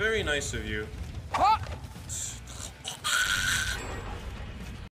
Very nice of you.